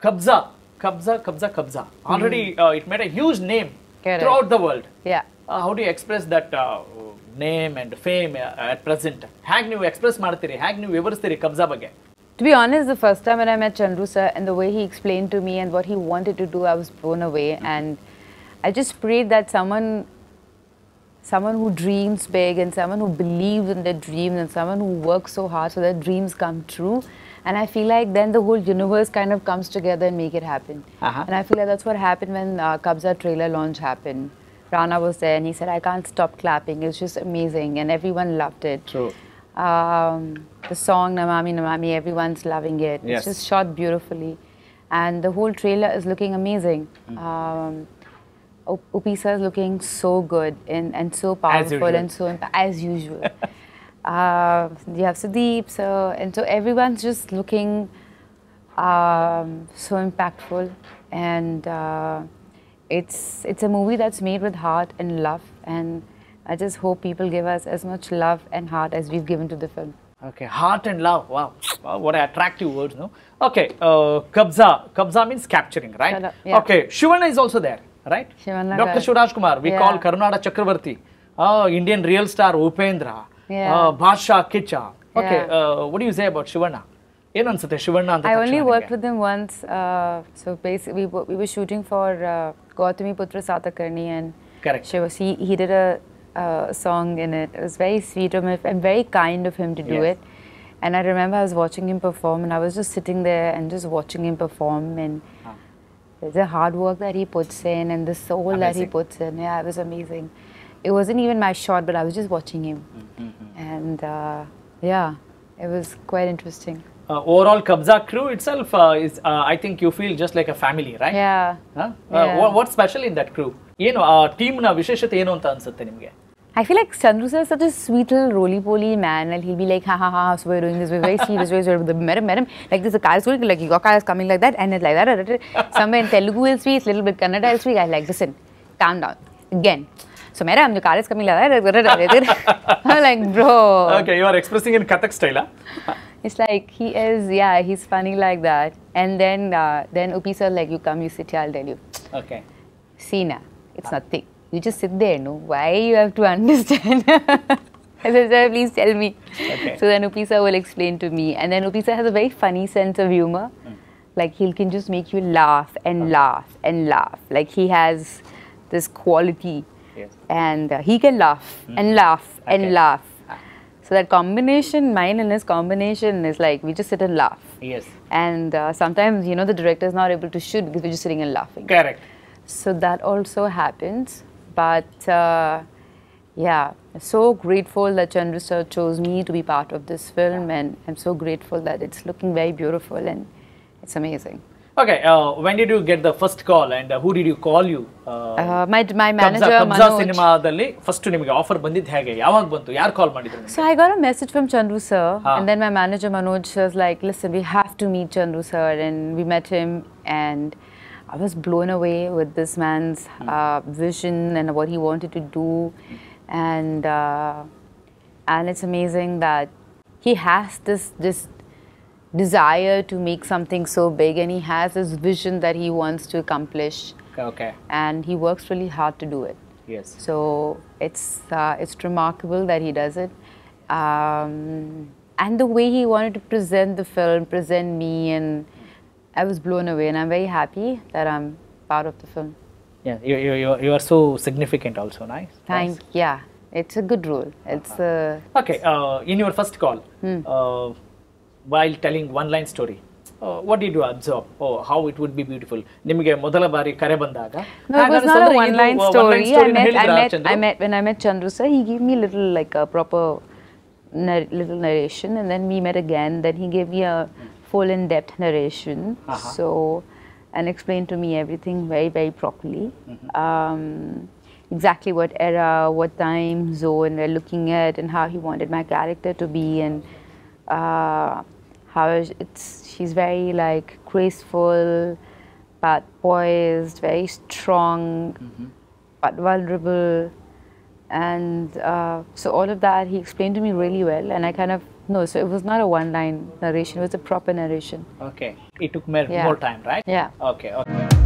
Kabza, Kabza, Kabza, Kabza. Already, uh, it made a huge name Correct. throughout the world. Yeah. Uh, how do you express that uh, name and fame uh, at present? ಹೇಗೆ ನೀವು express ಮಾಡ್ತೀರಿ ಹೇಗೆ ನೀವು ವಿವರಿಸ್ತೀರಿ ಕಬ್ಜಾ ಬಗ್ಗೆ To be honest, the first time when I met Chandru sir and the way he explained to me and what he wanted to do, I was blown away. And I just prayed that someone, someone who dreams big and someone who believes in their dreams and someone who works so hard so their dreams come true. And I feel like then the whole universe kind of comes together and make it happen. Uh-huh. And I feel like that's what happened when uh, Kabza trailer launch happened. Rana was there and he said, I can't stop clapping. It's just amazing. And everyone loved it. True. Um, the song Namami Namami, everyone's loving it. Yes. It's just shot beautifully. And the whole trailer is looking amazing. Um, Up- Upisa is looking so good and, and so powerful and so imp- as usual. uh, you have Sudeep, so and so everyone's just looking um, so impactful, and uh, it's it's a movie that's made with heart and love, and I just hope people give us as much love and heart as we've given to the film. Okay, heart and love. Wow, wow what attractive words, no? Okay, uh, Kabza. Kabza means capturing, right? Yeah. Okay, Shivanna is also there, right? Dr. Shivaraj Kumar, we yeah. call Karunada Chakravarti, uh, Indian real star Upendra, yeah. Ah, uh, Bhasha Kichcha. Okay, yeah. uh, what do you say about Shivanna? I only worked with him once. Uh, so basically, we, we were shooting for uh, Gautami Putra Satakarni and Correct. Shiva. He, he did a song in it. It was very sweet of him and very kind of him to do yes. it. And I remember I was watching him perform and I was just sitting there and just watching him perform and the hard work that he puts in and the soul that he Amazing. puts in. Yeah, it was amazing. It wasn't even my shot, but I was just watching him, and uh, yeah, it was quite interesting. Uh, overall, Kabza crew itself uh, is, uh, I think you feel just like a family, right? Yeah. Huh? Uh, Yeah. what, what's special in that crew? ಏನು ಆ ಟೀಮ್ನ ವಿಶೇಷತೆ ಏನು ಅಂತ ಅನ್ಸುತ್ತೆ ನಿಮಗೆ I feel like Chandru is such a sweet little roly-poly man and he'll be like, ha ha ha, so we're doing this, we're very serious, we're doing this, madam, madam. Like there's a car story, like your car is coming like that and it's like that. Somewhere in Telugu he'll speak, little bit Kannada he'll speak. I'm like, listen, calm down. Again. So, madam, your car is coming like that. I'm like, bro. Okay, you are expressing in Kathak style. It's like he is, yeah, he's funny like that. And then, uh, then Upi sir, like you come, you sit here, I'll tell you. Okay. See na, it's nothing. You just sit there, no? Why you have to understand? I said, sir, please tell me. Okay. So then Upisa will explain to me. And then Upisa has a very funny sense of humor. Mm. Like he can just make you laugh and okay. laugh and laugh. Like he has this quality. Yes. And uh, he can laugh mm. and laugh okay. and laugh. Ah. So that combination, mine and his combination is like we just sit and laugh. Yes. And uh, sometimes, you know, the director is not able to shoot because we're just sitting and laughing. Correct. So that also happens But uh, yeah, so grateful that Chandra sir chose me to be part of this film, and I'm so grateful that it's looking very beautiful and it's amazing. Okay when did you get the first call and who did you call you Uh, my my manager Kabzaa Manoj. ಸಿನಿಮಾದಲ್ಲಿ first ನಿಮಗೆ offer ಬಂದಿದ್ದು ಹೇಗೆ ಯಾವಾಗ ಬಂತು ಯಾರು ಕಾಲ್ ಮಾಡಿದ್ರು ನಿಮ್ಗೆ? So I got a message from Chandru sir, Ah. and then my manager Manoj was like, "Listen, we have to meet Chandru sir," and we met him, and I was blown away with this man's hmm. uh, vision and what he wanted to do, and uh, and it's amazing that he has this this desire to make something so big, and he has this vision that he wants to accomplish. Okay. And he works really hard to do it. Yes. So it's uh, it's remarkable that he does it. Um, and the way he wanted to present the film, present me, and I was blown away, and I'm very happy that I'm part of the film. You are so significant also nice Thank yeah, it's a good role. It's uh, Okay, uh, in your first call, uh, while telling one line story, uh, what did you observe? Oh, how it would be beautiful. ನಿಮಗೆ ಮೊದಲ ಬಾರಿ ಕರೆ ಬಂದಾಗ no, it was not a one-line story. I met, I met, I met when I met Chandru sir. He gave me a little like a proper nar- little narration, and then we met again. Then he gave me a full in-depth narration. So, and explained to me everything very, very properly. Um, exactly what era, what time zone we're looking at, and how he wanted my character to be, and uh, how it's she's very like graceful, but poised, very strong, but vulnerable. And uh, so all of that he explained to me really well, and I kind of No, so it was not a one line narration, it was a proper narration. Okay. It took more, Yeah. more time, right? Yeah. Okay. okay.